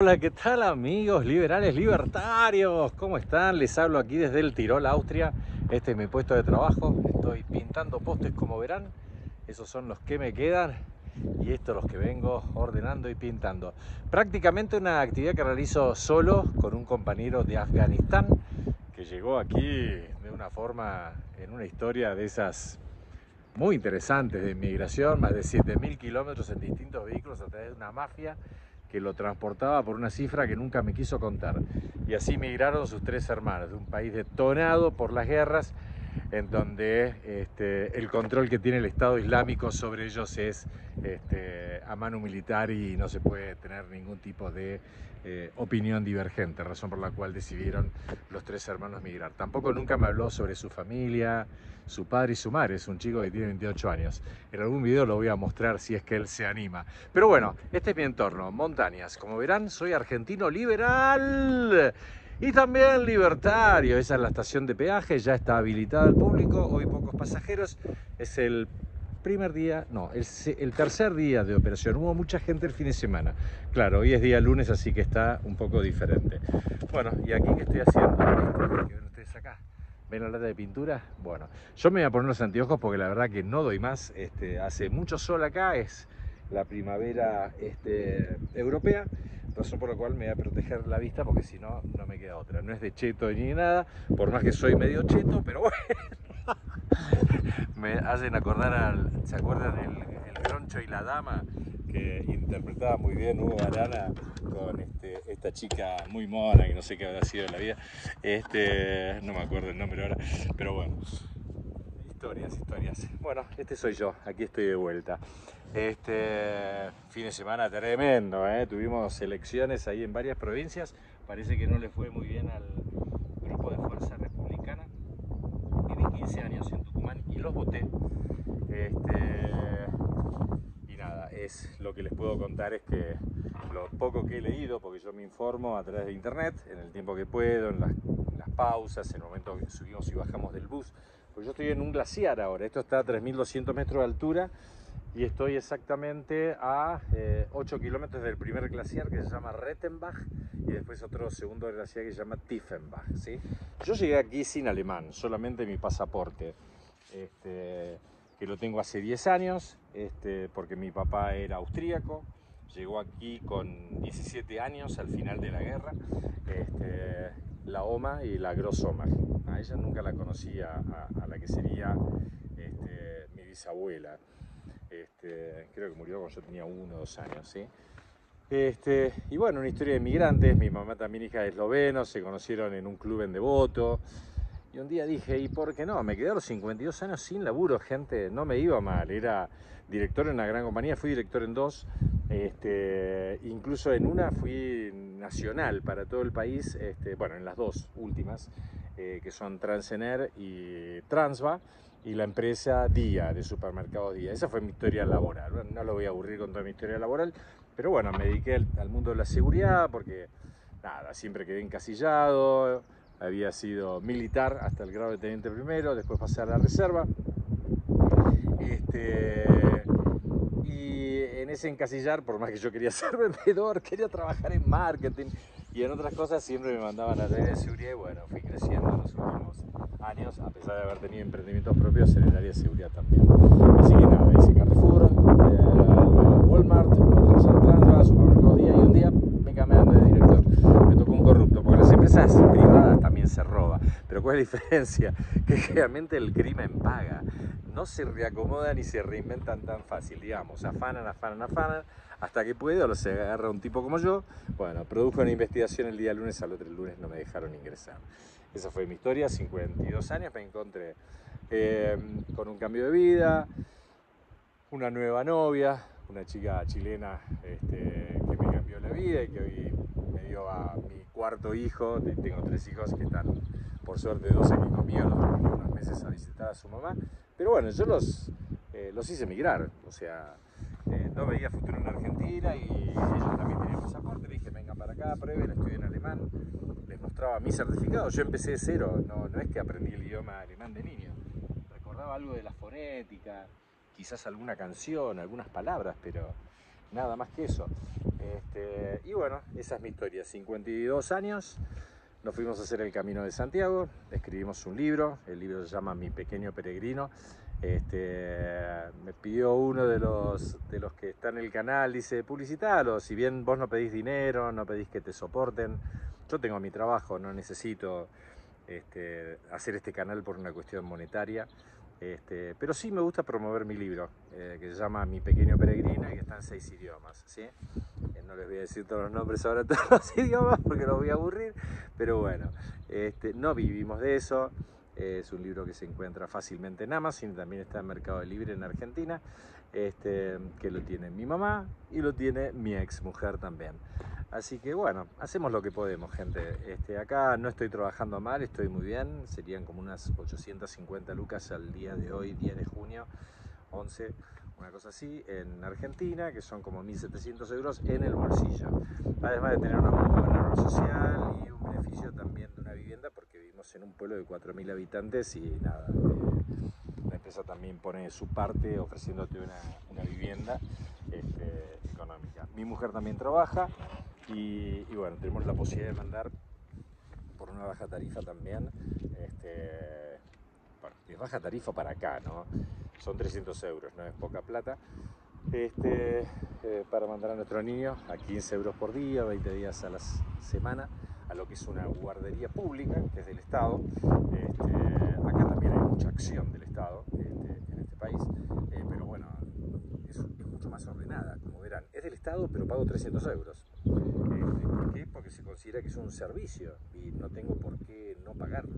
Hola, ¿qué tal amigos liberales libertarios? ¿Cómo están? Les hablo aquí desde el Tirol, Austria. Este es mi puesto de trabajo. Estoy pintando postes como verán. Esos son los que me quedan y estos los que vengo ordenando y pintando. Prácticamente una actividad que realizo solo con un compañero de Afganistán que llegó aquí de una forma en una historia de esas muy interesantes de inmigración, más de 7.000 kilómetros en distintos vehículos a través de una mafia que lo transportaba por una cifra que nunca me quiso contar. Y así migraron sus tres hermanos, de un país detonado por las guerras, en donde este, el control que tiene el Estado Islámico sobre ellos es este, a mano militar y no se puede tener ningún tipo de eh, opinión divergente, razón por la cual decidieron los tres hermanos migrar. Tampoco nunca me habló sobre su familia, su padre y su madre, es un chico que tiene 28 años. En algún video lo voy a mostrar si es que él se anima. Pero bueno, este es mi entorno, montañas. Como verán, soy argentino liberal y también libertario. Esa es la estación de peaje, ya está habilitada al público, hoy pocos pasajeros. Es el primer día, no, el, el, tercer día de operación. Hubo mucha gente el fin de semana. Claro, hoy es día lunes, así que está un poco diferente. Bueno, y aquí que estoy haciendo, ¿qué ven ustedes acá? ¿Ven la lata de pintura? Bueno, yo me voy a poner los anteojos porque la verdad que no doy más. Este, hace mucho sol acá, es la primavera este, europea, razón por la cual me voy a proteger la vista porque si no, no me queda otra. No es de cheto ni nada, por más que soy medio cheto, pero bueno. me hacen acordar al. ¿Se acuerdan el, el Groncho y la Dama? Que interpretaba muy bien Hugo Arana con este, esta chica muy mona que no sé qué habrá sido en la vida. Este, no me acuerdo el nombre ahora, pero bueno. Historias, historias. Bueno, este soy yo, aquí estoy de vuelta. Este fin de semana tremendo, ¿eh? tuvimos elecciones ahí en varias provincias. Parece que no le fue muy bien al grupo de Fuerza Republicana. Tiene 15 años en Tucumán y los voté. Este, y nada, es lo que les puedo contar es que lo poco que he leído, porque yo me informo a través de internet, en el tiempo que puedo, en las, en las pausas, en el momento que subimos y bajamos del bus, yo estoy en un glaciar ahora, esto está a 3.200 metros de altura y estoy exactamente a eh, 8 kilómetros del primer glaciar que se llama Rettenbach y después otro segundo glaciar que se llama Tiefenbach. ¿sí? Yo llegué aquí sin alemán, solamente mi pasaporte, este, que lo tengo hace 10 años, este, porque mi papá era austríaco, llegó aquí con 17 años al final de la guerra, este, la OMA y la Grossoma. A ella nunca la conocía, a, la que sería este, mi bisabuela. Este, creo que murió cuando yo tenía uno o dos años. Este, y bueno, una historia de migrantes, mi mamá también hija de eslovenos, se conocieron en un club en Devoto. Y un día dije, ¿y por qué no? Me quedé a los 52 años sin laburo, gente, no me iba mal. Era director en una gran compañía, fui director en dos, incluso en una fui nacional para todo el país, este, bueno, en las dos últimas, eh, que son Transener y Transva, y la empresa Día, de supermercados Día. Esa fue mi historia laboral, no lo voy a aburrir con toda mi historia laboral, pero bueno, me dediqué al, al mundo de la seguridad porque, nada, siempre quedé encasillado, había sido militar hasta el grado de teniente primero, después pasé a la reserva. Este, y en ese encasillar, por más que yo quería ser vendedor, quería trabajar en marketing y en otras cosas, siempre me mandaban a la de seguridad y bueno, fui creciendo en los últimos años, a pesar de haber tenido emprendimientos propios en el área de seguridad también. Así que nada, hice Carrefour, eh, luego Walmart, luego Transatlantic, Supermercado Día y un día me cambiaron de director. Me tocó un corrupto, porque las empresas privadas también se roba. Pero ¿cuál es la diferencia? Que realmente el crimen paga. No se reacomodan y se reinventan tan fácil, digamos, afanan, afanan, afanan, hasta que puede, o se agarra un tipo como yo. Bueno, produjo una investigación el día lunes, al otro lunes no me dejaron ingresar. Esa fue mi historia, 52 años, me encontré eh, con un cambio de vida, una nueva novia, una chica chilena este, que me cambió la vida y que hoy me dio a mi cuarto hijo, tengo tres hijos que están por suerte dos aquí conmigo, los unos meses a visitar a su mamá, pero bueno, yo los, eh, los hice emigrar, o sea, eh, no veía futuro en Argentina y ellos también tenían pasaporte, le dije vengan para acá, prueben, estudié en alemán, les mostraba mi certificado, yo empecé de cero, no, no es que aprendí el idioma alemán de niño, recordaba algo de la fonética, quizás alguna canción, algunas palabras, pero nada más que eso. Este, y bueno, esa es mi historia, 52 años, nos fuimos a hacer el Camino de Santiago, escribimos un libro, el libro se llama Mi Pequeño Peregrino. Este, me pidió uno de los, de los que está en el canal, dice, publicitalo, si bien vos no pedís dinero, no pedís que te soporten, yo tengo mi trabajo, no necesito este, hacer este canal por una cuestión monetaria. Pero sí me gusta promover mi libro, eh, que se llama Mi Pequeño Peregrino y que está en seis idiomas. ¿sí? No les voy a decir todos los nombres ahora todos los idiomas porque los voy a aburrir, pero bueno, este, no vivimos de eso. Es un libro que se encuentra fácilmente en Amazon también está en Mercado Libre en Argentina, este, que lo tiene mi mamá y lo tiene mi ex mujer también. Así que bueno, hacemos lo que podemos, gente. Este, acá no estoy trabajando mal, estoy muy bien. Serían como unas 850 lucas al día de hoy, 10 de junio, 11 una cosa así, en Argentina, que son como 1.700 euros en el bolsillo. Además de tener una muy buena obra social y un beneficio también de una vivienda, porque vivimos en un pueblo de 4.000 habitantes y nada, eh, la empresa también pone su parte ofreciéndote una, una vivienda este, económica. Mi mujer también trabaja y, bueno, tenemos la posibilidad de mandar por una baja tarifa también. Este, baja tarifa para acá, ¿no? Son 300 euros, no es poca plata, este, eh, para mandar a nuestro niño a 15 euros por día, 20 días a la semana, a lo que es una guardería pública, que es del Estado. Este, acá también hay mucha acción del Estado este, en este país, eh, pero bueno, es, mucho más ordenada, como verán. Es del Estado, pero pago 300 euros. ¿Por qué? Porque se considera que es un servicio y no tengo por qué no pagarlo.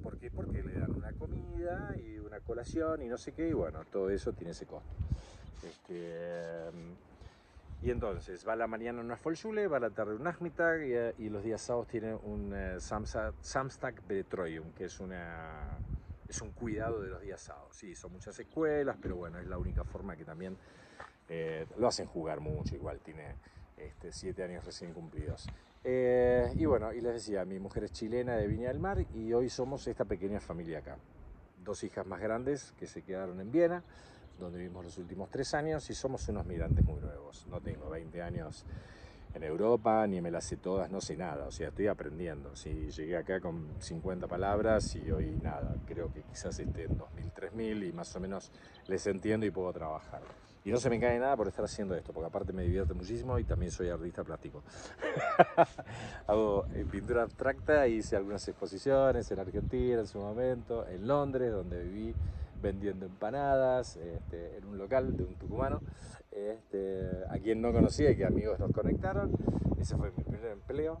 Eh, ¿Por qué? Porque le dan una comida y una colación y no sé qué, y bueno, todo eso tiene ese costo. Este, y entonces, va la mañana una Folschule, va la tarde un Nachmittag y, y, los días sábados tiene un uh, Samstag Betreuung, que es, una, es un cuidado de los días sábados. Sí, son muchas escuelas, pero bueno, es la única forma que también eh, lo hacen jugar mucho, igual tiene este, siete años recién cumplidos. Eh, y bueno, y les decía, mi mujer es chilena de Viña del Mar y hoy somos esta pequeña familia acá dos hijas más grandes que se quedaron en Viena, donde vivimos los últimos tres años y somos unos migrantes muy nuevos. No tengo 20 años en Europa, ni me las sé todas, no sé nada, o sea, estoy aprendiendo. Si llegué acá con 50 palabras y hoy nada, creo que quizás esté en 2.000, 3.000 y más o menos les entiendo y puedo trabajar. Y no se me cae nada por estar haciendo esto, porque aparte me divierte muchísimo y también soy artista plástico. Hago eh, pintura abstracta, hice algunas exposiciones en Argentina en su momento, en Londres, donde viví vendiendo empanadas este, en un local de un tucumano, este, a quien no conocía y que amigos nos conectaron. Ese fue mi primer empleo.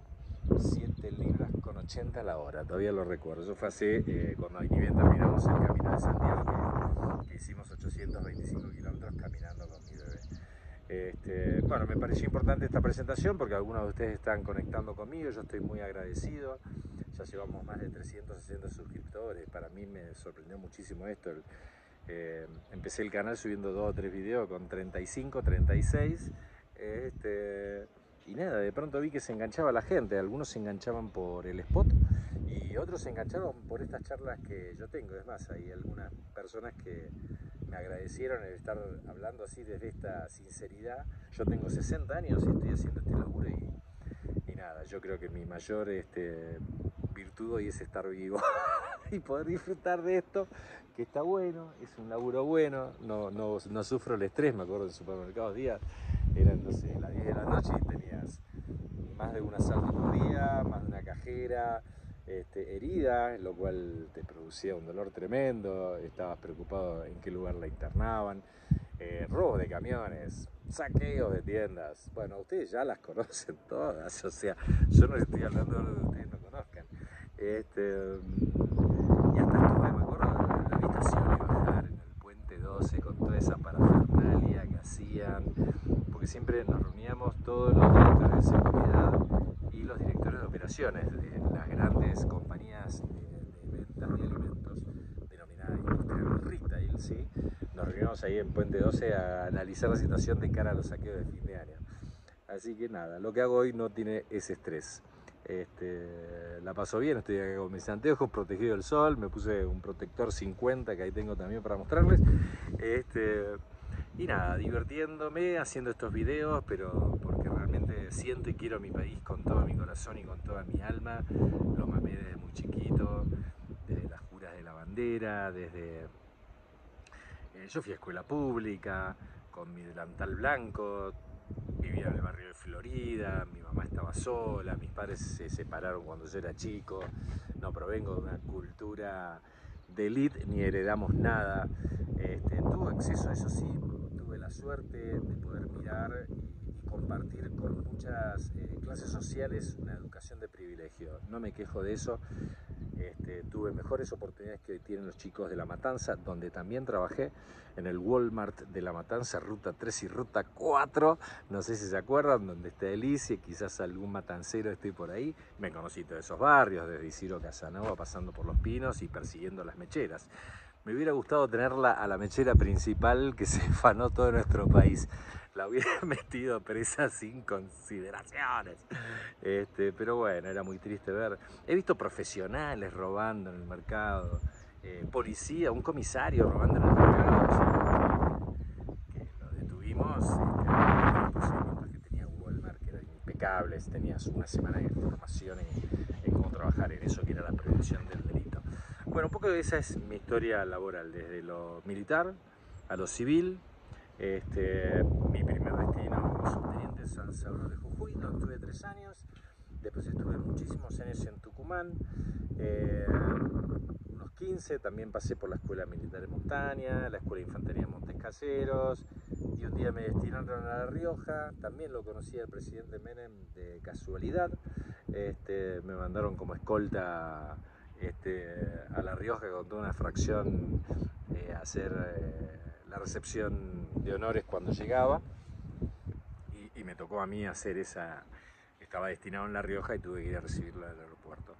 7 libras con 80 a la hora, todavía lo recuerdo. Eso fue hace, eh, cuando ni bien terminamos el camino de Santiago, que, hicimos 825 kilómetros caminando con mi bebé. Este, bueno, me pareció importante esta presentación porque algunos de ustedes están conectando conmigo, yo estoy muy agradecido. Ya llevamos más de 360 suscriptores, para mí me sorprendió muchísimo esto. Eh, empecé el canal subiendo dos o tres videos con 35, 36. Este, y nada, de pronto vi que se enganchaba la gente, algunos se enganchaban por el spot y otros se enganchaban por estas charlas que yo tengo. Es más, hay algunas personas que me agradecieron el estar hablando así desde esta sinceridad. Yo tengo 60 años y estoy haciendo este laburo y, nada, yo creo que mi mayor este, virtud hoy es estar vivo y poder disfrutar de esto, que está bueno, es un laburo bueno, no, no, no sufro el estrés, me acuerdo en supermercados días eran, no las 10 de la noche y tenías más de un asalto por día, más de una cajera este, herida, lo cual te producía un dolor tremendo, estabas preocupado en qué lugar la internaban, eh, robos de camiones, saqueos de tiendas. Bueno, ustedes ya las conocen todas, o sea, yo no estoy hablando de lo que ustedes no conozcan. Este, y hasta estuve, me acuerdo, en la habitación y bajar en el puente 12 con toda esa parafernalia que hacían porque siempre nos reuníamos todos los directores de seguridad y los directores de operaciones de las grandes compañías de, ventas de alimentos denominadas industrial retail. Nos reuníamos ahí en Puente 12 a analizar la situación de cara a los saqueos de fin de año. Así que nada, lo que hago hoy no tiene ese estrés. Este, la paso bien, estoy acá con mis anteojos, protegido del sol, me puse un protector 50 que ahí tengo también para mostrarles. Este, Y nada, divirtiéndome haciendo estos videos, pero porque realmente siento y quiero mi país con todo mi corazón y con toda mi alma. Lo mamé desde muy chiquito, desde las juras de la bandera, desde... Eh, yo fui a escuela pública, con mi delantal blanco, vivía en el barrio de Florida, mi mamá estaba sola, mis padres se separaron cuando yo era chico, no provengo de una cultura de elite ni heredamos nada. Este, tuve acceso, eso sí, suerte de poder mirar y, compartir con muchas eh, clases sociales una educación de privilegio. No me quejo de eso, este, tuve mejores oportunidades que tienen los chicos de La Matanza, donde también trabajé en el Walmart de La Matanza, Ruta 3 y Ruta 4, no sé si se acuerdan, donde está Delicia, quizás algún matancero esté por ahí. Me conocí todos esos barrios, desde Isidro Casanova, pasando por Los Pinos y persiguiendo las mecheras. Me hubiera gustado tenerla a la mechera principal que se fanó todo nuestro país la hubiera metido presa sin consideraciones. Este, pero bueno, era muy triste ver. He visto profesionales robando en el mercado, eh, policía, un comisario robando en el mercado. que, lo detuvimos. Este, que tenía Walmart que eran impecables, tenías una semana de formación en, en cómo trabajar en eso, que era la prevención del delito. Bueno, un poco de esa es mi historia laboral, desde lo militar a lo civil, este, mi primer destino, subteniente San Salvador de Jujuy, donde estuve tres años. Después estuve muchísimos años en Tucumán, eh, unos 15. También pasé por la Escuela Militar de Montaña, la Escuela de Infantería de Montes Caseros. Y un día me destinaron a La Rioja. También lo conocí al presidente Menem de casualidad. Este, me mandaron como escolta este, a La Rioja con toda una fracción eh, hacer. Eh, la recepción de honores cuando llegaba y, me tocó a mí hacer esa, estaba destinado en La Rioja y tuve que ir a recibirla del aeropuerto.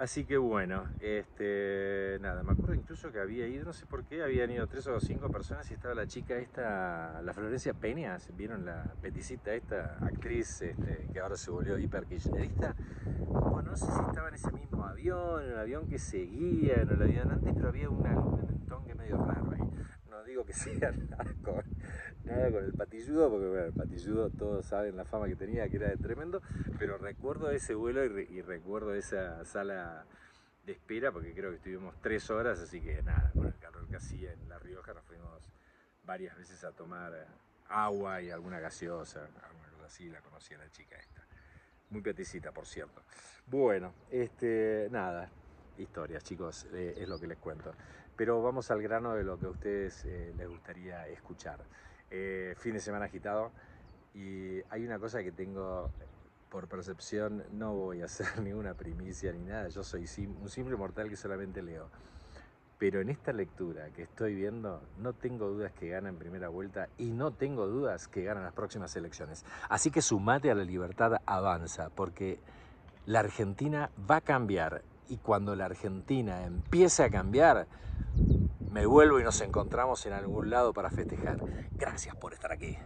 Así que bueno, este, nada, me acuerdo incluso que había ido, no sé por qué, habían ido tres o cinco personas y estaba la chica esta, la Florencia Peña, ¿vieron la peticita esta actriz este, que ahora se volvió hiper kirchnerista? Bueno, no sé si estaba en ese mismo avión, en el avión que seguía, en el avión antes, pero había un entongue medio raro ahí no digo que sea nada con, nada con el patilludo, porque bueno, el patilludo todos saben la fama que tenía, que era de tremendo, pero recuerdo ese vuelo y, recuerdo esa sala de espera, porque creo que estuvimos tres horas, así que nada, con el calor que hacía en La Rioja nos fuimos varias veces a tomar agua y alguna gaseosa, cosa así, la conocía la chica esta. Muy peticita, por cierto. Bueno, este, nada, historias, chicos, eh, es lo que les cuento. Pero vamos al grano de lo que a ustedes eh, les gustaría escuchar. Eh, fin de semana agitado y hay una cosa que tengo por percepción, no voy a hacer ninguna primicia ni nada, yo soy un simple mortal que solamente leo. Pero en esta lectura que estoy viendo, no tengo dudas que gana en primera vuelta y no tengo dudas que ganan las próximas elecciones. Así que sumate a la libertad avanza, porque la Argentina va a cambiar y cuando la Argentina empiece a cambiar, me vuelvo y nos encontramos en algún lado para festejar. Gracias por estar aquí.